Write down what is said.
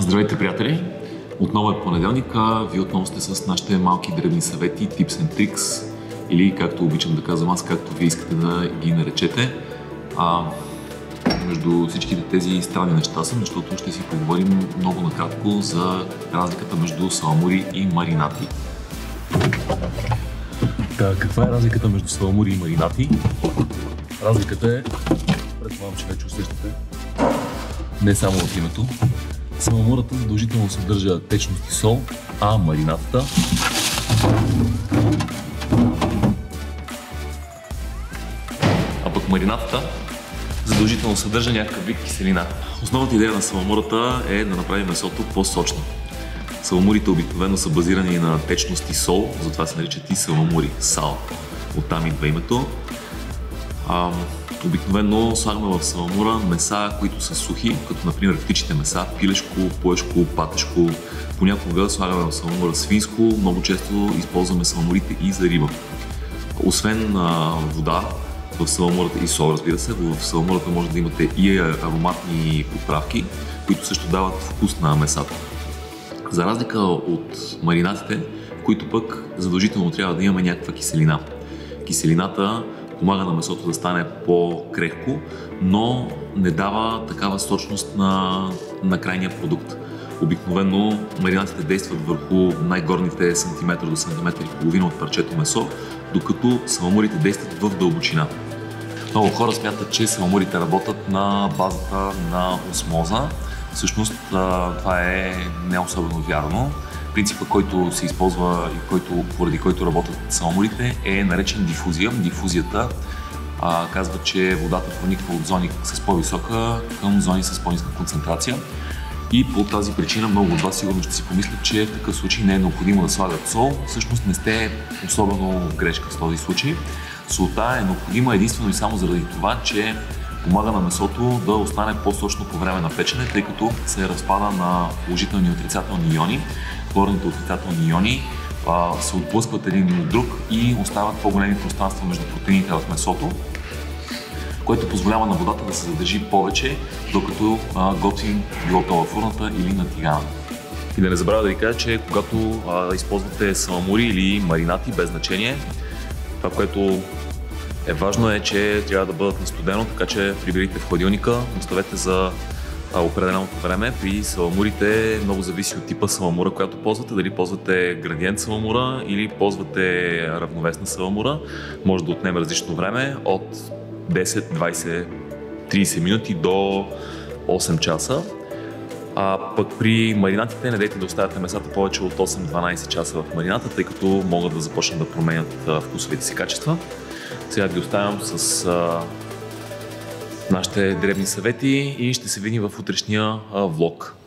Здравейте, приятели! Отново е понеделник, а вие отново сте с нашите малки дребни съвети, tips and tricks, или както обичам да казвам аз, както вие искате да ги наречете. А, между всичките тези странни неща съм, защото ще си поговорим много накратко за разликата между саламури и маринати. Та, каква е разликата между саламури и маринати? Разликата е, предполагам, че вече усещате, не само в името. Саламурата задължително съдържа течност и сол, а маринатата а пък маринатата задължително съдържа някакъв вид киселина. Основната идея на саламурата е да направи месото по-сочно. Саламурите обикновено са базирани на течност и сол, затова се наричат и саламури, сал. Оттам идва името. Обикновено слагаме в саламура меса, които са сухи, като например птичите меса, пилешко, поешко, патешко. Понякога слагаме в саламура свинско, много често използваме саламурите и за риба. Освен а, вода, в саламурата и сол, разбира се, в саламурата може да имате и ароматни подправки, които също дават вкус на месата. За разлика от маринатите, които пък задължително трябва да имаме някаква киселина. Киселината помага на месото да стане по-крехко, но не дава такава сочност на, на крайния продукт. Обикновено маринатите действат върху най-горните сантиметър до сантиметър и половина от парчето месо, докато саламурите действат в дълбочина. Много хора смятат, че саламурите работят на базата на осмоза. Всъщност това е не особено вярно. Принципът, който се използва и който, поради който работят саламурите е наречен дифузия. Дифузията а, казва, че водата прониква от зони с по-висока към зони с по-ниска концентрация. И по тази причина много от вас сигурно ще си помислят, че в такъв случай не е необходимо да слагат сол. Всъщност не сте особено грешка в този случай. Солта е необходима единствено и само заради това, че помага на месото да остане по-сочно по време на печене, тъй като се разпада на положителни и отрицателни иони. Хлорните отрицателни иони а, се отблъскват един от друг и остават по-големи пространства между протеините в месото, което позволява на водата да се задържи повече, докато а, готвим било то във фурната или на тигана. И да не забравя да ви кажа, че когато а, използвате саламури или маринати, без значение, това, което е важно е, че трябва да бъдат на студено, така че приберите в хладилника, оставете за определеното време. При саламурите много зависи от типа саламура, която ползвате. Дали ползвате градиент саламура или ползвате равновесна саламура. Може да отнеме различно време от 10, 20, 30 минути до 8 часа. А пък при маринатите не дайте да оставяте месата повече от 8-12 часа в марината, тъй като могат да започнат да променят вкусовите си качества. Сега ви оставям с нашите дребни съвети и ще се видим в утрешния влог.